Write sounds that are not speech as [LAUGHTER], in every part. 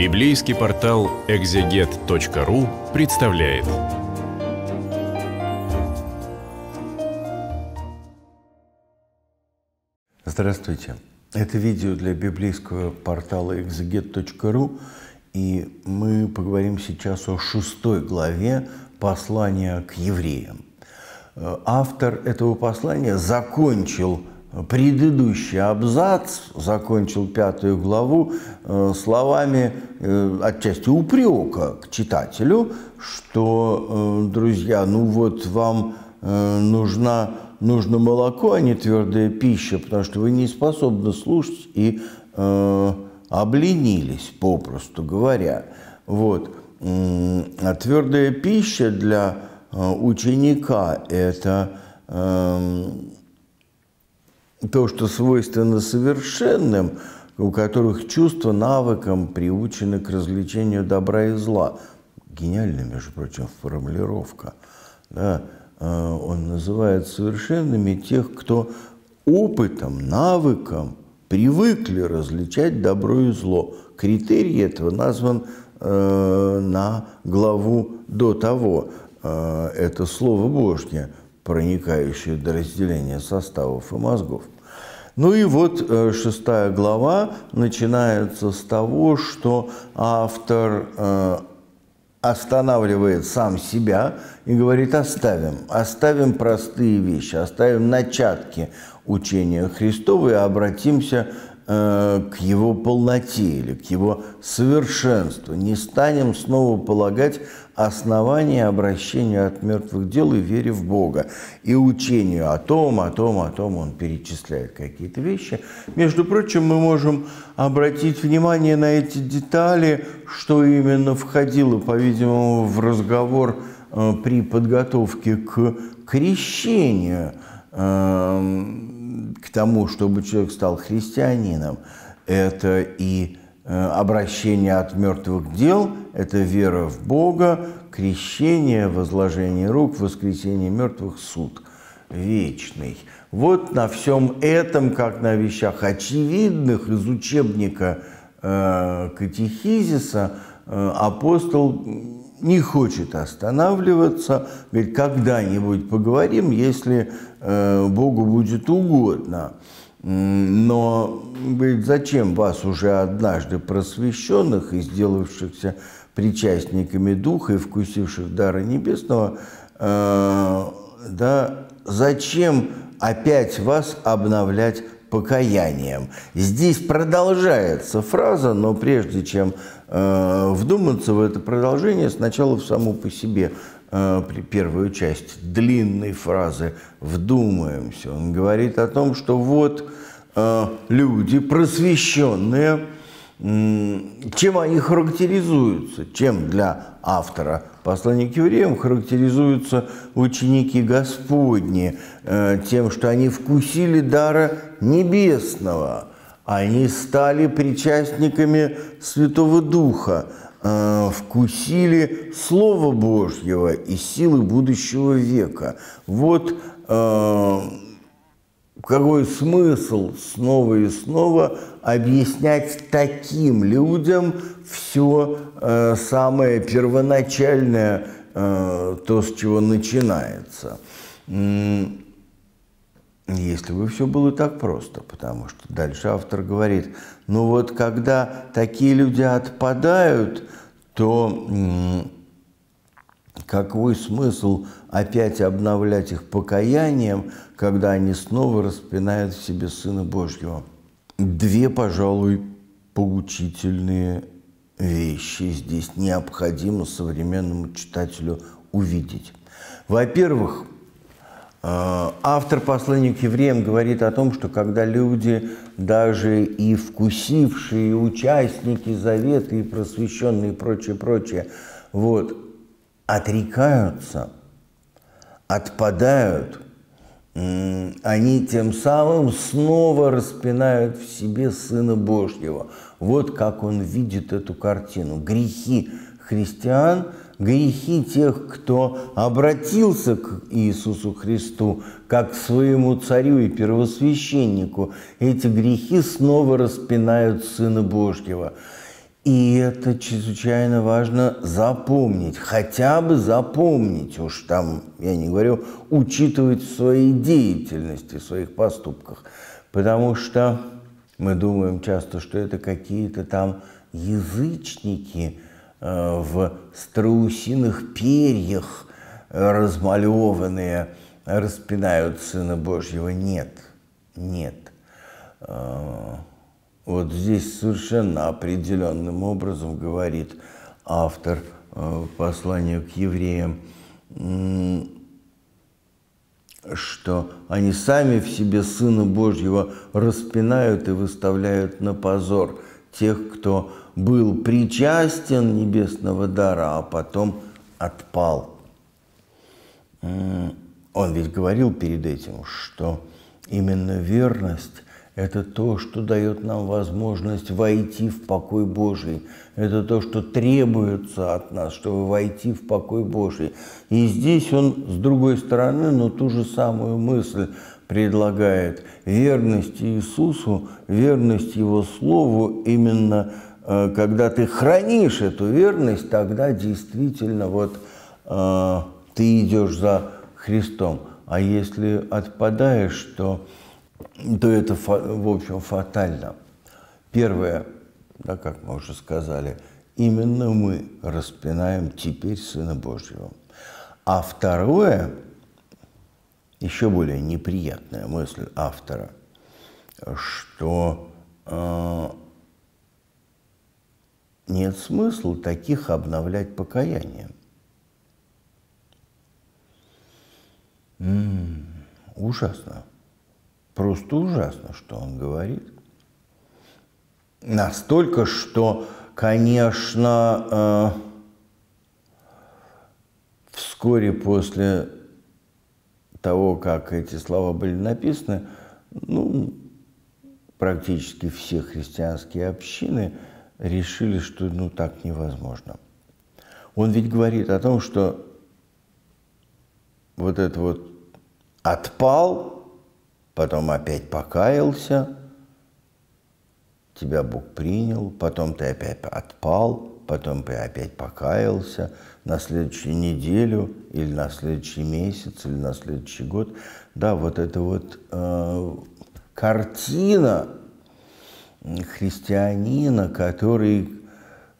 Библейский портал экзегет.ру представляет. Здравствуйте. Это видео для библейского портала экзегет.ру, и мы поговорим сейчас о шестой главе послания к евреям. Автор этого послания закончил предыдущий абзац, закончил пятую главу э, словами э, отчасти упрека к читателю, что, э, друзья, ну вот вам нужна, нужно молоко, а не твердая пища, потому что вы не способны слушать и э, обленились, попросту говоря. Вот. А твердая пища для ученика – это то, что свойственно совершенным, у которых чувства навыкам приучены к развлечению добра и зла. Гениальная, между прочим, формулировка. Да? А, он называет совершенными тех, кто опытом, навыком привыкли различать добро и зло. Критерий этого назван э, на главу до того. Э, это Слово Божье – проникающие до разделения составов и мозгов. Ну и вот э, шестая глава начинается с того, что автор э, останавливает сам себя и говорит, оставим, оставим простые вещи, оставим начатки учения Христова и обратимся Э, к его полноте или к его совершенству. Не станем снова полагать основания обращению от мертвых дел и вере в Бога. И учению о том, о том, о том он перечисляет какие-то вещи. Между прочим, мы можем обратить внимание на эти детали, что именно входило, по-видимому, в разговор э, при подготовке к крещению к тому, чтобы человек стал христианином, это и э, обращение от мертвых дел, это вера в Бога, крещение, возложение рук, воскресение мертвых, суд вечный. Вот на всем этом, как на вещах очевидных из учебника э, катехизиса, э, апостол не хочет останавливаться, говорит, когда-нибудь поговорим, если э, Богу будет угодно. Но говорит, зачем вас уже однажды просвещенных и сделавшихся причастниками Духа и вкусивших дара небесного, э, да, зачем опять вас обновлять покаянием. Здесь продолжается фраза, но прежде чем э, вдуматься в это продолжение, сначала в саму по себе э, первую часть длинной фразы «вдумаемся». Он говорит о том, что вот э, люди просвещенные, чем они характеризуются, чем для автора послания к евреям характеризуются ученики Господни, э, тем, что они вкусили дара небесного, они стали причастниками Святого Духа, э, вкусили Слова Божьего и силы будущего века. Вот э, какой смысл снова и снова объяснять таким людям все э, самое первоначальное, э, то, с чего начинается. Если бы все было так просто, потому что дальше автор говорит, ну вот когда такие люди отпадают, то какой смысл опять обновлять их покаянием, когда они снова распинают в себе Сына Божьего? Две, пожалуй, поучительные вещи здесь необходимо современному читателю увидеть. Во-первых, э, автор послания к евреям говорит о том, что когда люди, даже и вкусившие участники завета, и просвещенные, и прочее, прочее, вот, отрекаются, отпадают, они тем самым снова распинают в себе Сына Божьего. Вот как он видит эту картину. Грехи христиан, грехи тех, кто обратился к Иисусу Христу, как к своему царю и первосвященнику, эти грехи снова распинают Сына Божьего. И это чрезвычайно важно запомнить, хотя бы запомнить, уж там, я не говорю, учитывать в своей деятельности, в своих поступках. Потому что мы думаем часто, что это какие-то там язычники э, в страусиных перьях размалеванные распинают Сына Божьего. Нет, нет. Э, вот здесь совершенно определенным образом говорит автор э, послания к евреям, что они сами в себе Сына Божьего распинают и выставляют на позор тех, кто был причастен небесного дара, а потом отпал. Он ведь говорил перед этим, что именно верность это то, что дает нам возможность войти в покой Божий. Это то, что требуется от нас, чтобы войти в покой Божий. И здесь он, с другой стороны, но ту же самую мысль предлагает. Верность Иисусу, верность Его Слову, именно э, когда ты хранишь эту верность, тогда действительно вот э, ты идешь за Христом. А если отпадаешь, то то это, в общем, фатально. Первое, да, как мы уже сказали, именно мы распинаем теперь Сына Божьего. А второе, еще более неприятная мысль автора, что э, нет смысла таких обновлять покаянием. М-м, ужасно. Просто ужасно, что он говорит. Настолько, что, конечно, э, вскоре после того, как эти слова были написаны, ну, практически все христианские общины решили, что ну так невозможно. Он ведь говорит о том, что вот это вот отпал потом опять покаялся, тебя Бог принял, потом ты опять отпал, потом ты опять покаялся, на следующую неделю или на следующий месяц или на следующий год. Да, вот эта вот э, картина христианина, который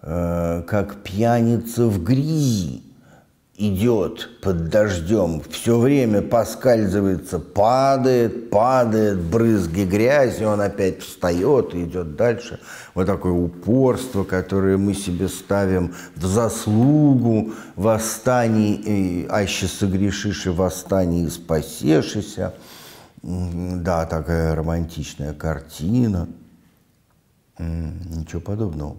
э, как пьяница в грязи, идет под дождем, все время поскальзывается, падает, падает, брызги грязи, он опять встает и идет дальше. Вот такое упорство, которое мы себе ставим в заслугу восстаний, аще согрешишь и восстаний и спасешься. Да, такая романтичная картина. Ничего подобного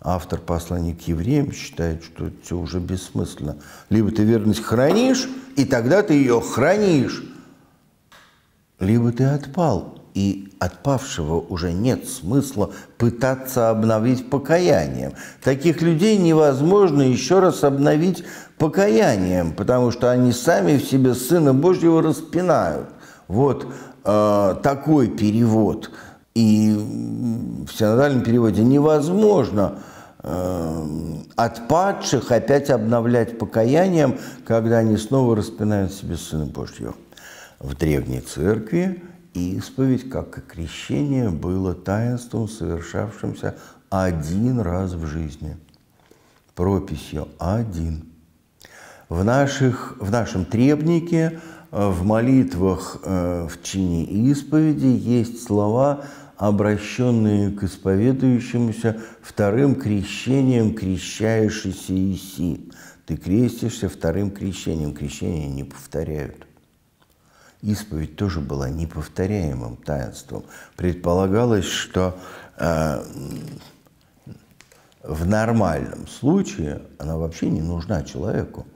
автор послания к евреям считает, что это все уже бессмысленно. Либо ты верность хранишь, и тогда ты ее хранишь, либо ты отпал, и отпавшего уже нет смысла пытаться обновить покаянием. Таких людей невозможно еще раз обновить покаянием, потому что они сами в себе Сына Божьего распинают. Вот э, такой перевод. И в синодальном переводе невозможно Э, отпадших опять обновлять покаянием, когда они снова распинают себе Сына Божьего. В Древней Церкви исповедь, как и крещение, было таинством, совершавшимся один раз в жизни. Прописью один. В, наших, в нашем требнике, в молитвах э, в чине исповеди есть слова – обращенные к исповедующемуся вторым крещением крещающийся Иси. Ты крестишься вторым крещением. Крещение не повторяют. Исповедь тоже была неповторяемым таинством. Предполагалось, что э, в нормальном случае она вообще не нужна человеку.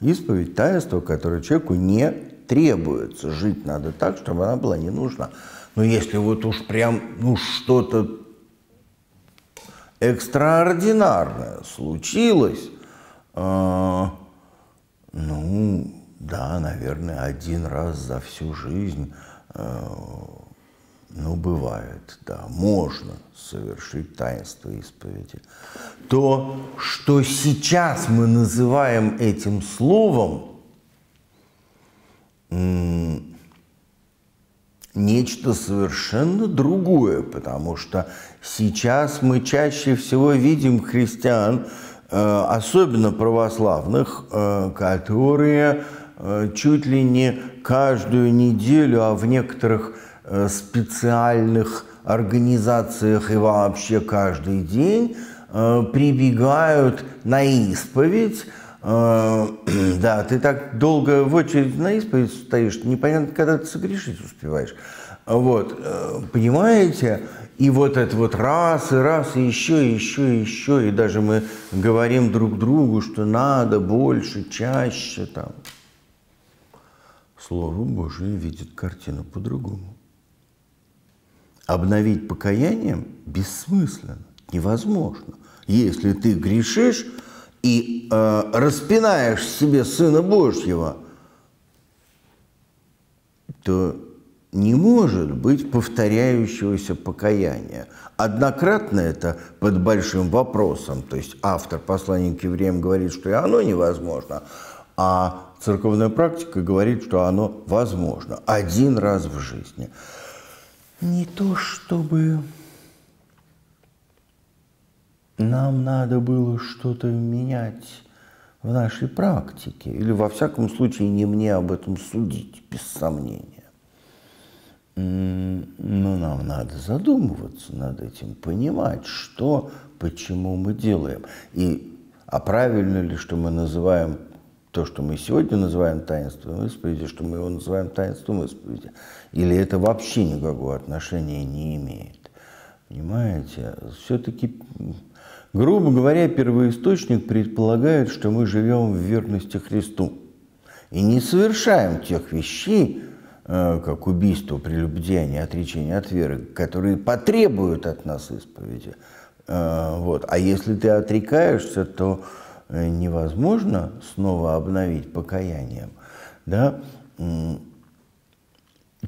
Исповедь – таинство, которое человеку не требуется. Жить надо так, чтобы она была не нужна. Но если вот уж прям ну, что-то экстраординарное случилось, э, ну, да, наверное, один раз за всю жизнь э, ну, бывает, да, можно совершить таинство исповеди, то, что сейчас мы называем этим словом, нечто совершенно другое, потому что сейчас мы чаще всего видим христиан, э, особенно православных, э, которые э, чуть ли не каждую неделю, а в некоторых специальных организациях и вообще каждый день прибегают на исповедь, [CLEARS THROAT] да, ты так долго в очередь на исповедь стоишь, непонятно, когда ты согрешить успеваешь. Вот, э, понимаете? И вот это вот раз, и раз, и еще, и еще, и еще. И даже мы говорим друг другу, что надо больше, чаще там. Слово Божие видит картину по-другому. Обновить покаянием бессмысленно, невозможно. Если ты грешишь и э, распинаешь себе Сына Божьего, то не может быть повторяющегося покаяния. Однократно это под большим вопросом, то есть автор послания к евреям говорит, что и оно невозможно, а церковная практика говорит, что оно возможно один раз в жизни. Не то чтобы нам надо было что-то менять в нашей практике, или во всяком случае не мне об этом судить, без сомнения ну, нам надо задумываться над этим, понимать, что, почему мы делаем. И, а правильно ли, что мы называем то, что мы сегодня называем таинством исповеди, что мы его называем таинством исповеди? Или это вообще никакого отношения не имеет? Понимаете? Все-таки, грубо говоря, первоисточник предполагает, что мы живем в верности Христу и не совершаем тех вещей, Э, как убийство, прелюбдение, отречение от веры, которые потребуют от нас исповеди. Э, вот. А если ты отрекаешься, то невозможно снова обновить покаянием. Да?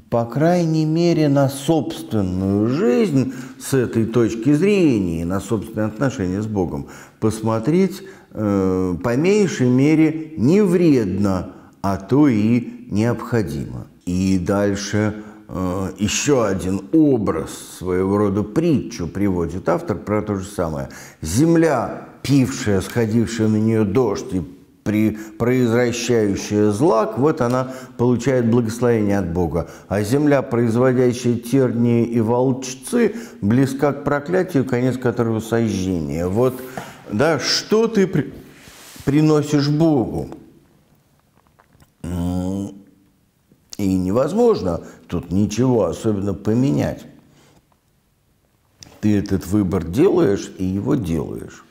По крайней мере, на собственную жизнь с этой точки зрения, на собственные отношения с Богом, посмотреть по меньшей мере не вредно, а то и необходимо. И дальше э, еще один образ, своего рода притчу приводит автор про то же самое. Земля, пившая, сходившая на нее дождь и при, произвращающая злак, вот она получает благословение от Бога. А земля, производящая тернии и волчцы, близка к проклятию, конец которого сожжение. Вот, да, что ты при, приносишь Богу? И невозможно тут ничего особенно поменять. Ты этот выбор делаешь и его делаешь.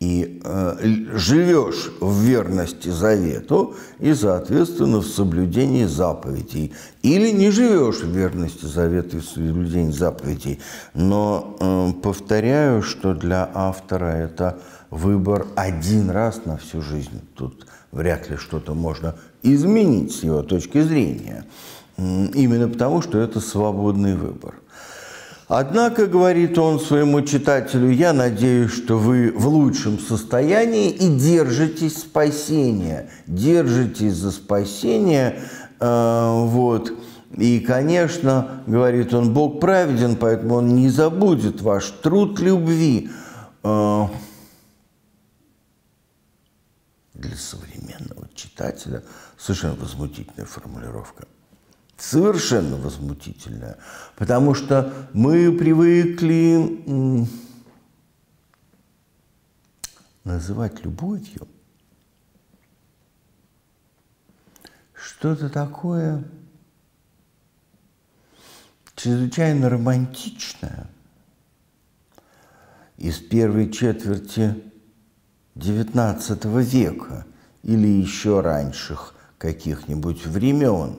И э, живешь в верности завету и, соответственно, в соблюдении заповедей. Или не живешь в верности завету и в соблюдении заповедей. Но э, повторяю, что для автора это выбор один раз на всю жизнь. Тут вряд ли что-то можно изменить с его точки зрения. Именно потому, что это свободный выбор. Однако, говорит он своему читателю, я надеюсь, что вы в лучшем состоянии и держитесь спасения, держитесь за спасение. Э, вот. И, конечно, говорит он, Бог праведен, поэтому он не забудет ваш труд любви. Э, для современного читателя совершенно возмутительная формулировка. Совершенно возмутительная. Потому что мы привыкли называть любовью что-то такое чрезвычайно романтичное из первой четверти XIX века или еще раньших каких-нибудь времен,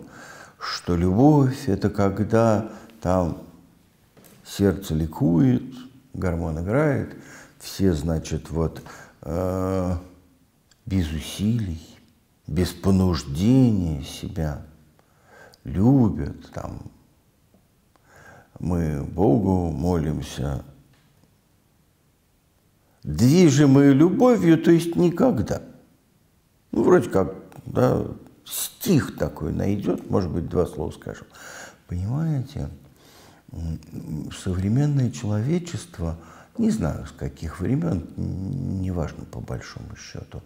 что любовь – это когда там сердце ликует, гормон играет, все, значит, вот э, без усилий, без понуждения себя любят, там, мы Богу молимся движимые любовью, то есть никогда. Ну, вроде как, да, стих такой найдет, может быть, два слова скажем. Понимаете, современное человечество, не знаю, с каких времен, неважно по большому счету,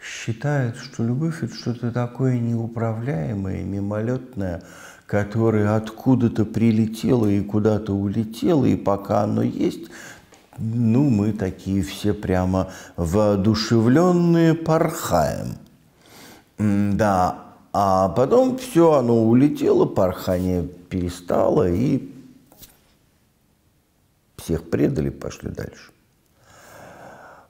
считает, что любовь – это что-то такое неуправляемое, мимолетное, которое откуда-то прилетело и куда-то улетело, и пока оно есть, ну, мы такие все прямо воодушевленные порхаем. Да, а потом все, оно улетело, порхание перестало, и всех предали, пошли дальше.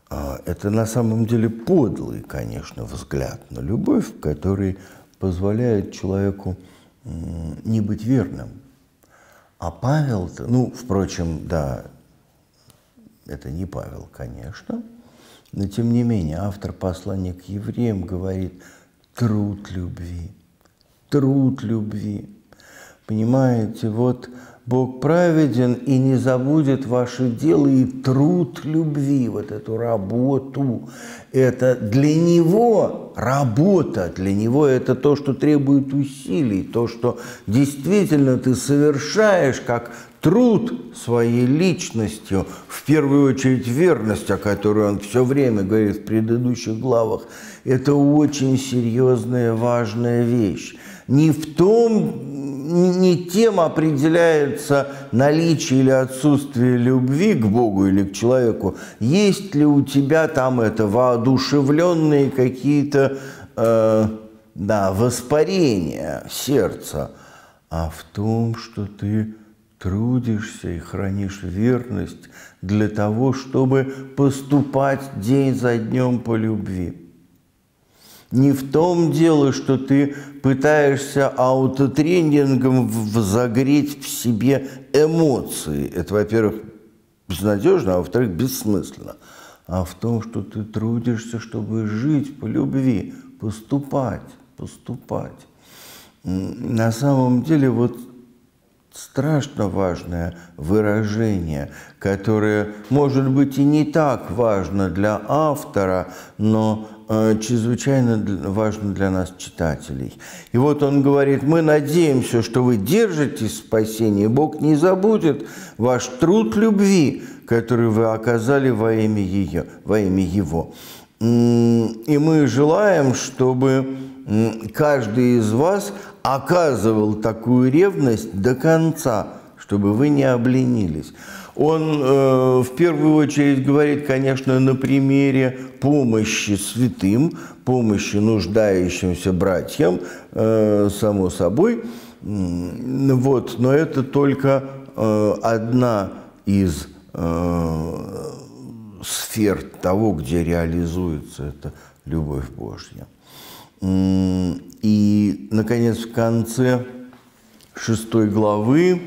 А, это на самом деле подлый, конечно, взгляд на любовь, который позволяет человеку не быть верным. А Павел-то, ну, впрочем, да, это не Павел, конечно, но тем не менее автор послания к евреям говорит труд любви, труд любви. Понимаете, вот Бог праведен и не забудет ваше дело и труд любви, вот эту работу. Это для Него работа, для Него это то, что требует усилий, то, что действительно ты совершаешь как труд своей личностью, в первую очередь верность, о которой он все время говорит в предыдущих главах, это очень серьезная, важная вещь. Не в том, не тем определяется наличие или отсутствие любви к Богу или к человеку, есть ли у тебя там это воодушевленные какие-то э, да, воспарения сердца, а в том, что ты трудишься и хранишь верность для того, чтобы поступать день за днем по любви. Не в том дело, что ты пытаешься аутотренингом загреть в себе эмоции. Это, во-первых, безнадежно, а во-вторых, бессмысленно. А в том, что ты трудишься, чтобы жить по любви, поступать, поступать. На самом деле, вот страшно важное выражение, которое, может быть, и не так важно для автора, но э, чрезвычайно важно для нас, читателей. И вот он говорит, мы надеемся, что вы держитесь спасения, Бог не забудет ваш труд любви, который вы оказали во имя, ее, во имя Его. И мы желаем, чтобы каждый из вас оказывал такую ревность до конца, чтобы вы не обленились. Он э, в первую очередь говорит, конечно, на примере помощи святым, помощи нуждающимся братьям, э, само собой. Вот, но это только э, одна из э, сфер того, где реализуется эта любовь Божья. И, наконец, в конце шестой главы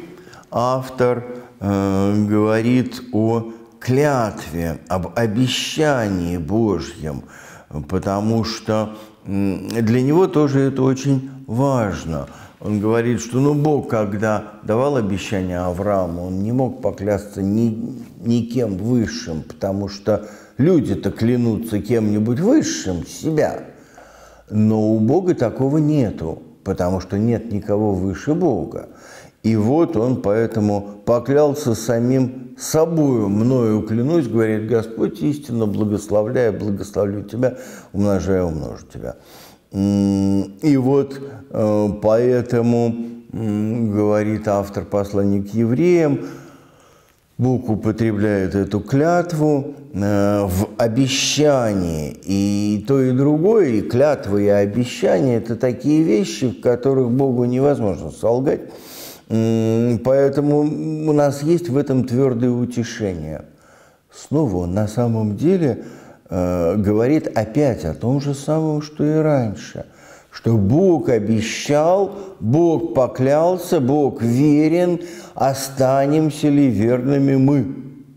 автор э, говорит о клятве, об обещании Божьем, потому что для него тоже это очень важно. Он говорит, что ну, Бог, когда давал обещание Аврааму, он не мог поклясться ни, никем высшим, потому что люди-то клянутся кем-нибудь высшим себя – но у Бога такого нету, потому что нет никого выше Бога. И вот он поэтому поклялся самим собою, мною клянусь, говорит Господь, истинно благословляя, благословлю тебя, умножая, умножу тебя. И вот э, поэтому, говорит автор послания к евреям, Бог употребляет эту клятву э, в обещании. И то, и другое, и клятва, и обещание – это такие вещи, в которых Богу невозможно солгать. Поэтому у нас есть в этом твердое утешение. Снова он на самом деле э, говорит опять о том же самом, что и раньше – что Бог обещал, Бог поклялся, Бог верен, останемся ли верными мы?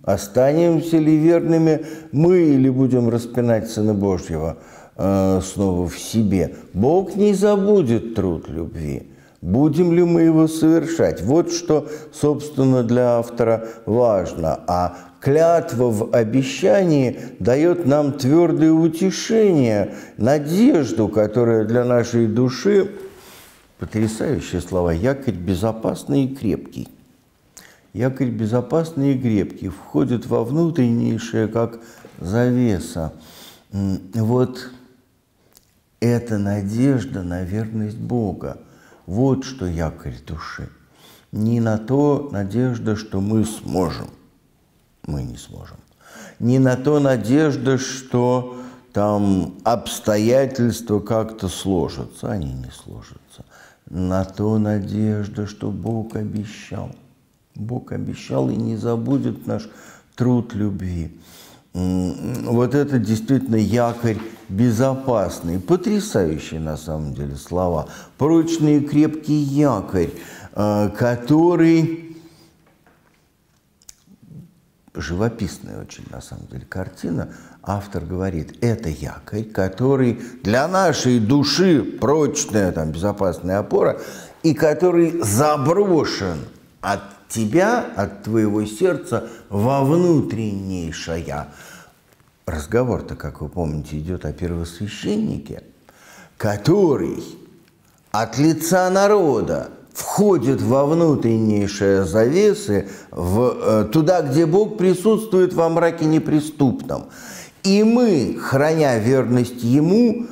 Останемся ли верными мы или будем распинать Сына Божьего э, снова в себе? Бог не забудет труд любви. Будем ли мы его совершать? Вот что, собственно, для автора важно. А клятва в обещании дает нам твердое утешение, надежду, которая для нашей души потрясающие слова. Якорь безопасный и крепкий. Якорь безопасный и крепкий входит во внутреннейшее, как завеса. Вот это надежда на верность Бога. Вот что якорь души. Не на то надежда, что мы сможем. Мы не сможем. Не на то надежда, что там обстоятельства как-то сложатся. Они не сложатся. На то надежда, что Бог обещал. Бог обещал и не забудет наш труд любви. Вот это действительно якорь безопасный, потрясающие на самом деле слова. Прочный и крепкий якорь, э, который живописная очень на самом деле картина. Автор говорит, это якорь, который для нашей души прочная, там, безопасная опора, и который заброшен от тебя, от твоего сердца во внутреннейшее. Разговор-то, как вы помните, идет о первосвященнике, который от лица народа входит во внутреннейшие завесы, в, э, туда, где Бог присутствует во мраке неприступном. И мы, храня верность Ему,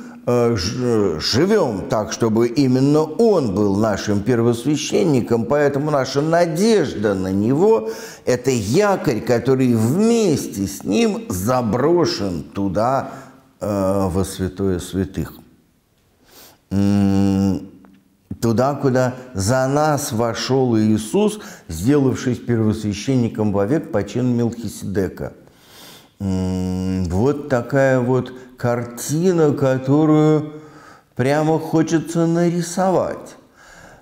живем так, чтобы именно Он был нашим первосвященником, поэтому наша надежда на Него – это якорь, который вместе с Ним заброшен туда, э, во святое святых. Туда, куда за нас вошел Иисус, сделавшись первосвященником вовек по чину Мелхиседека. Вот такая вот картина, которую прямо хочется нарисовать.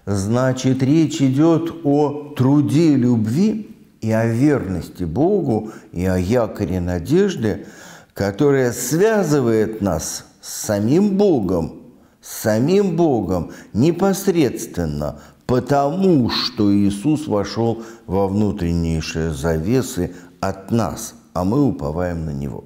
Значит, речь идет о труде любви и о верности Богу, и о якоре надежды, которая связывает нас с самим Богом, с самим Богом непосредственно, потому что Иисус вошел во внутреннейшие завесы от нас, а мы уповаем на Него.